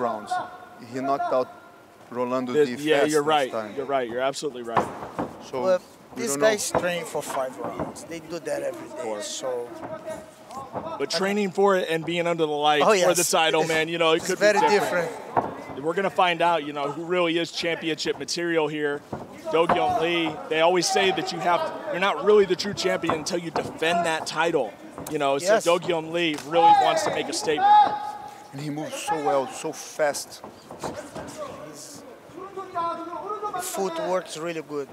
rounds. He knocked out Rolando This- Di yeah, you're right. time. You're right. You're absolutely right. So Well, these don't know. guys train for five rounds. They do that every day. course. So But training for it and being under the lights Oh, for the title, man, you know, it it's could very be different. We're gonna find out, you know, who really is championship material here. Do Gyeom Lee. They always say that you have, you're not really the true champion until you defend that title. You know, Yes. so Do Gyeom Lee really wants to make a statement. And he moves so well, so fast. Footwork is really good.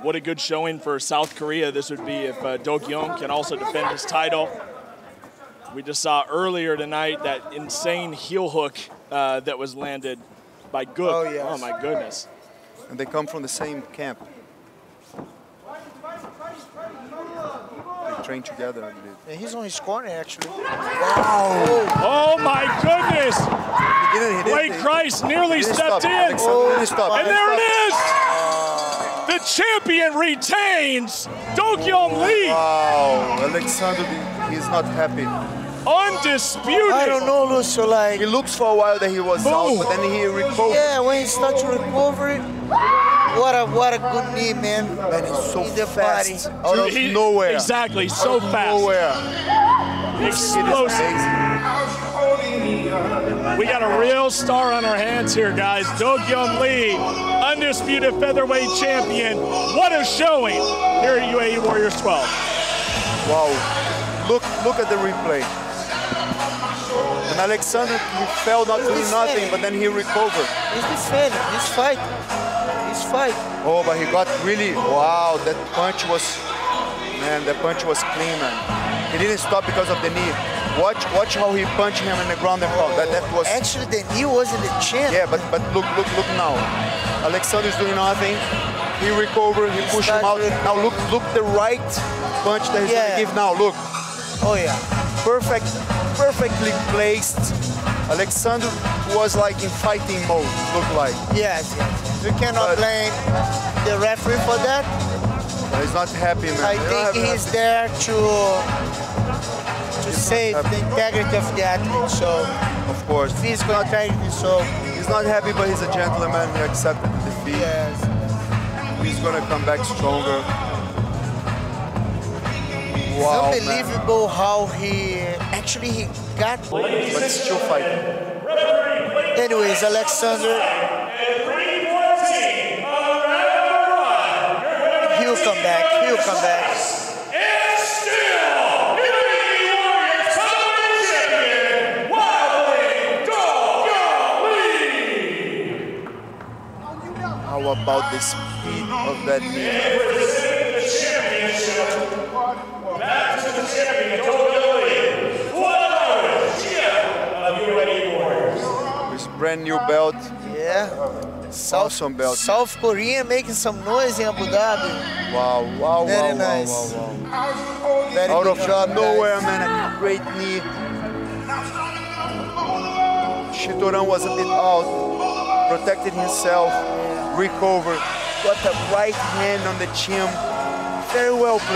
What a good showing for South Korea this would be if uh, Do Gyeom can also defend his title. We just saw earlier tonight that insane heel hook uh, that was landed by Gook. Oh, yes. oh my goodness. And they come from the same camp. They train together, I believe. And he's on his corner actually. Wow! Oh, oh my goodness! He didn't, he didn't, Blake Christ nearly stepped stop. in. Alexander didn't stop. And there didn't it stop. is! The champion retains Do Gyeom Lee, Wow, Alexander, he's not happy. Undisputed. I don't know, Lucio. Like, He looks for a while that he was out, but then he recovered. yeah, when he starts to recover it, what a what a good knee, man. Man, he's so In the fast. body. Out of He- nowhere. Exactly, so Out of fast. Nowhere. It is Explosive. We got a real star on our hands here, guys. Do Gyeom Lee, undisputed featherweight champion. What a showing here at UAE Warriors 12. Wow. Look, look at the replay. And Alexander, he fell not doing nothing, but then he recovered. He's defending. He's fighting. He's fighting. Oh, but he got really, wow, that punch was, man, that punch was clean, man. He didn't stop because of the knee. Watch, watch how he punched him in the ground and pound. That, that was, Actually, the knee wasn't the chin. yeah, but, but look, look, look now. Alexander's doing nothing. He recovered, he pushed him out. Now look, look the right punch that he's Yeah. gonna give now, look. Oh yeah. perfect, perfectly placed. Alexander was like in fighting mode, looked like. Yes, yes. We cannot But- blame the referee for that. He's not happy, man. I They think he's there to to save the integrity of the athlete. So of course. He's physical integrity. So He's not happy, but he's a gentleman. He accepted the defeat. yes. He's gonna come back stronger. It's Wow, man. unbelievable how he actually he got. But still fighting. Anyways, Alexander. He'll come back. He'll come back. It's still in the top champion! Why? Go! Go! Leave! How about the speed of that knee? His brand new belt. Yeah. South, Awesome belt. South Korea making some noise in Abu Dhabi. Wow, wow, Very wow, nice. wow, wow, wow. Very Out of job, nowhere, man, a great knee. Chitoran was a bit out, protected himself, recovered, got the right hand on the chin. Very well played.